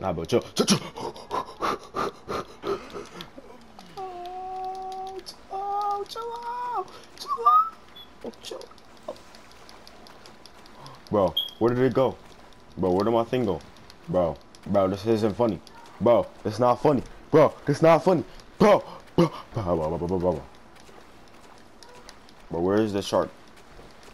Nah, bro, chill, chill, chill. Oh, chill out, chill out, chill out. Bro, where did it go? Bro, where did my thing go? Bro, bro, this isn't funny. Bro, it's not funny. Bro, it's not funny. Bro, bro, bro, bro, bro, bro, bro, bro. Bro, where is the shark?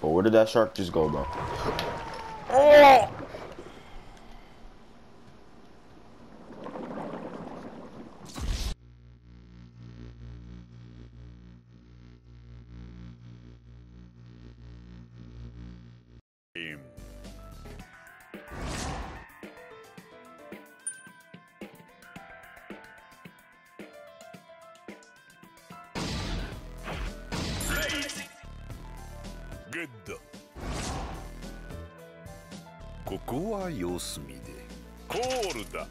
Bro, where did that shark just go, bro? Oh! ゲッだここは様子見で。コールだ。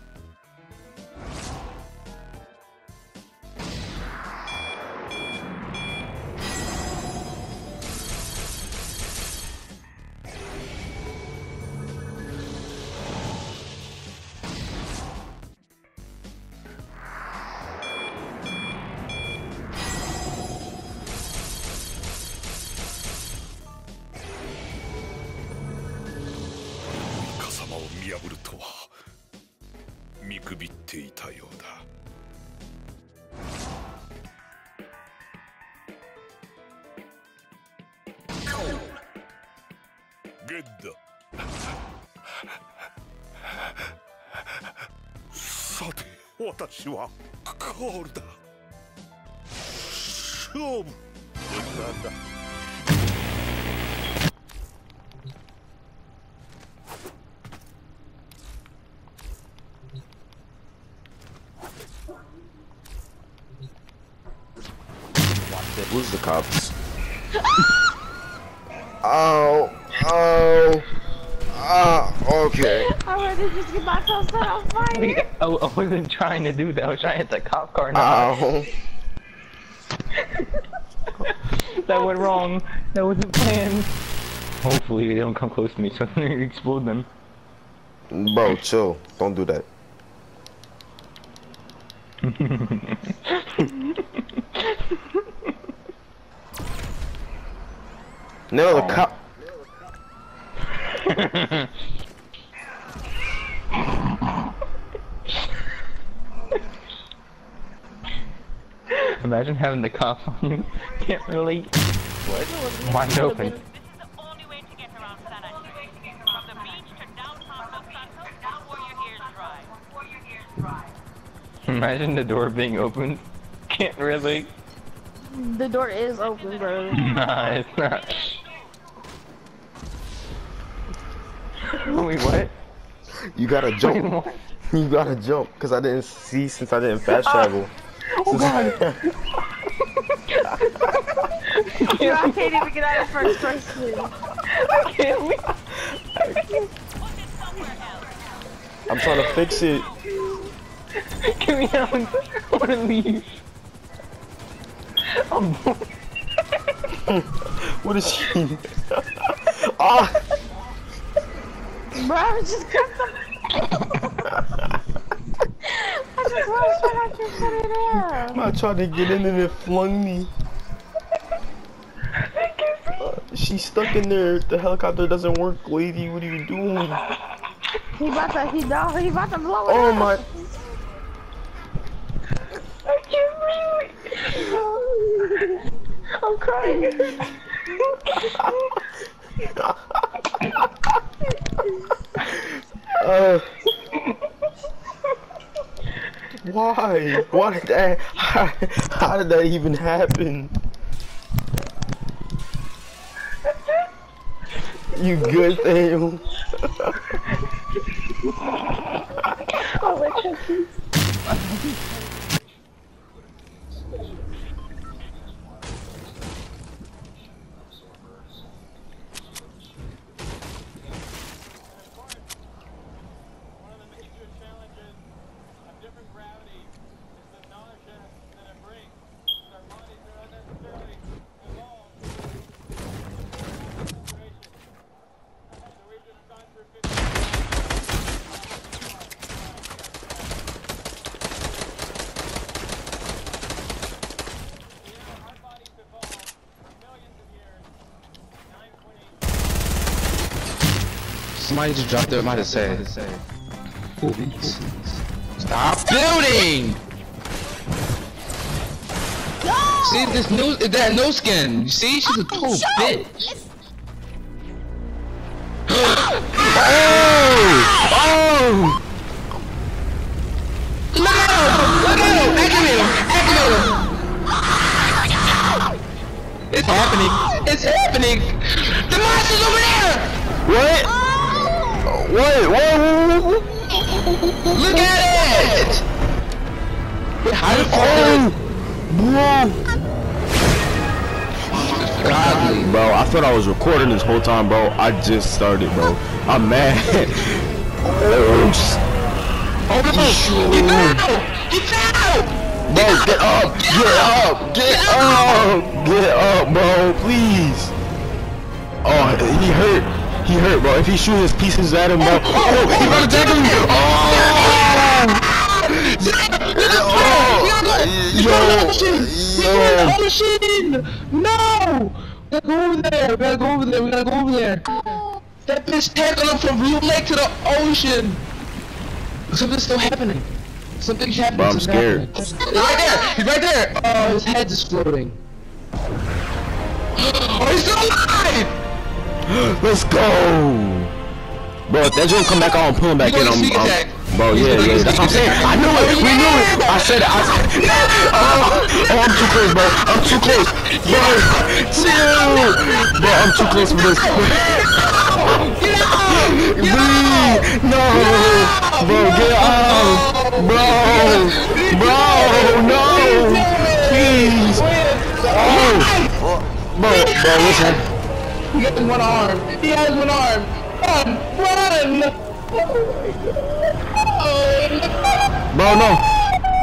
グッドさて私はコールだ勝負なんだ Who's the cops? oh, oh, I just get myself set on fire. I, oh, I wasn't trying to do that. I was trying to hit the cop car. Now. Oh. That went wrong. That wasn't planned. Hopefully they don't come close to me so I can explode them. Bro, chill. Don't do that. no, the Oh. cop. Imagine having the cops on you. Can't relate. Wide open. This is the only way to get around Santa Street. From the beach to downtown Los Santos, now Warrior Gears Drive. Imagine the door being open. Can't really. The door is open, bro. Nah, it's not. Wait, what? You gotta Wait, jump. what? You gotta jump, cause I didn't see since I didn't fast ah! travel. Oh god! Yo, I can't even get out of first person. I Can't we? Put it somewhere. I'm trying to fix it. Get me out! I wanna leave. I'm What is she? ah! Bro, I just got the. I just watched what I just put it in. I tried to get in and it flung me. She's stuck in there. The helicopter doesn't work, lady. What are you doing? He about to, he, no, he about to blow it Oh up. my. I can't breathe. I'm crying. Uh, why? Why did that? How, how did that even happen? You good, you see. One of the major challenges of different gravity is the nausea that it brings. Our bodies are unnecessarily involved in concentration. So we've just gone through 50 Somebody just dropped their might have said. Stop building! See this new that no skin. You see, she's a total bitch. Oh! Look at him! Look at him! Activate him! Activate him! It's happening! It's happening! The monster's over there! What? What? What? Look at it! How the Oh! Bro! Godly. Bro, I thought I was recording this whole time, bro. I just started, bro. I'm mad. oh, s- Oh no! Get out! Get out! bro, get up! Get up! Get up! Get up, bro, please. Oh, he hurt. He hurt, bro. If he shoot his pieces at him, bro. Oh, oh, oh he about to tackle me! Oh. oh! Yo! Yo! Ocean! No! We gotta go over there. We gotta go over there. We gotta go over there. That bitch tackled him from Blue Lake to the ocean. Something's still happening. Something's happening. Bro, I'm scared. He's right there. He's right there. Oh, his head's exploding. Oh, he's still alive! Let's go! Bro, if that joint come back on, pull him back in. I'm, I'm, bro, yeah, yeah, that's what I'm saying. I knew it. We knew it. I said it. I said it. Oh, oh, I'm too close, bro. I'm too close. Bro, chill. Bro, I'm too close for this. No. Bro, get out. Bro. Bro, no. Please. Oh. Bro, bro, listen. He has one arm. He has one arm. Run! Run! Oh, Bro, no.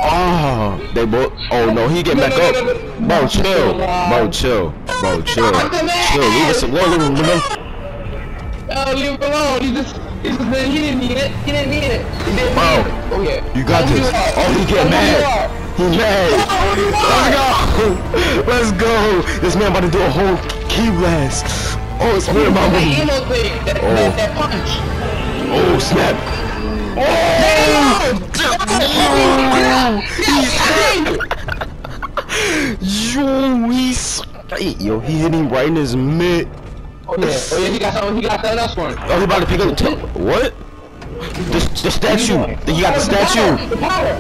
Oh, they both. Oh no, he get No, back no, up. no, no, no. Bro, chill. Bro, chill. Bro, chill. Chill. Leave us alone. Leave him alone. Oh, leave him alone. He just, he just, he didn't need it. He didn't need it. He didn't Bro, need it. Oh yeah. You got this. Oh, he Tell getting me you mad. He mad. Let's go. Let's go. This man about to do a whole key blast. Oh, it's weird about That me. thing. That, Oh. that, that punch. Oh, snap. Oh, Yo, he's yo, he hit him right in his mid. Oh yeah. Oh yeah. He got something. He got something else for him. Oh, he about to pick up the what? The, the statue. He got the oh, statue. The power.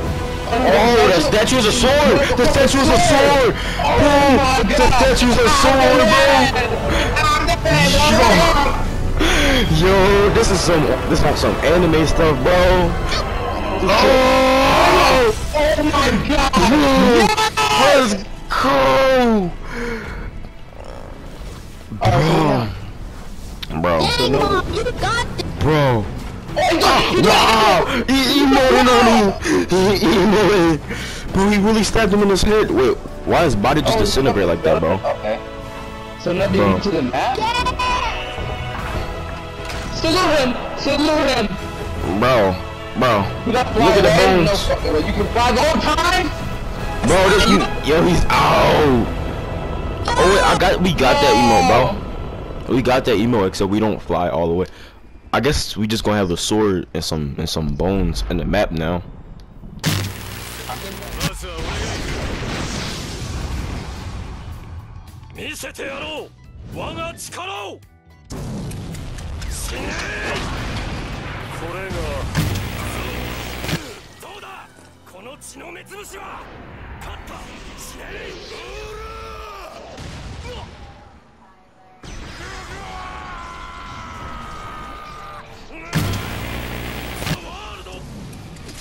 Oh, that statue is a sword. The statue is a sword. Oh, bro, the statue is a sword, bro. Oh, Yo, this is some this is some anime stuff, bro. Oh, Oh my god. let's go, bro. Bro, bro. Wow, he emoted on him. He he emoted. Bro, he really stabbed him in his head. Wait, why his body just oh, disintegrate like that, bro? Okay. So nothing Bro. to the map. Salute him. Salute him. Bro, bro. You got fly Look at the? No bones. fucking way. You can fly the whole time. Bro, this you, yo, he's ow. Oh wait, I got, we got that emo, bro. We got that emo, except we don't fly all the way. I guess we just gonna have the sword and some and some bones and the map now. せてやろう我が力を。死ねこれがどうだこの血の目つぶしは勝った。死ね。うらうわワール。ド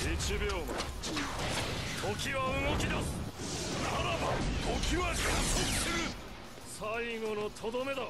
1秒時は動き出す。ならば時は加速する。最後のとどめだ。